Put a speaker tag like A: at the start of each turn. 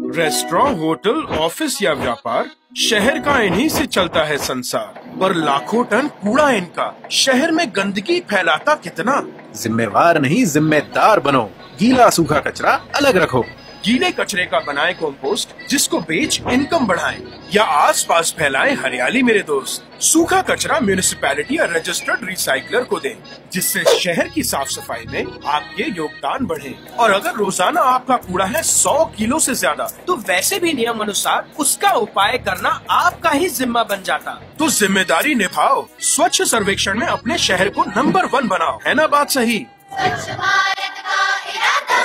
A: Restaurant, hotel, office या व्यापार, शहर का इन्हीं से चलता है संसार। पर लाखों टन कूड़ा इनका, शहर में गंदगी फैलाता कितना?
B: जिम्मेवार नहीं जिम्मेदार बनो। गीला सूखा कचरा अलग रखो।
A: गीले कचरे का बनाए कंपोस्ट जिसको बेच इनकम बढ़ाएँ या आसपास फैलाएँ हरियाली मेरे दोस्त। सूखा कचरा म्यूनिसिपैलिटी या रजिस्टर्ड रिसाइकलर को दें जिससे शहर की साफ़ सफ़ाई में आपके योगदान बढ़े। और अगर रोज़ाना आपका कूड़ा है सौ किलो से ज़्यादा
C: तो वैसे भी नियम अनुसार उसका उपाय करना आपका ही जिम्मा बन जाता।
A: तो ज़िम्मेदारी निभाओ। स्वच्छ सर्वेक्षण में अपने शहर को नंबर वन बनाओ। है ना बात सही?
D: स्वच्छ भारत का इरादा।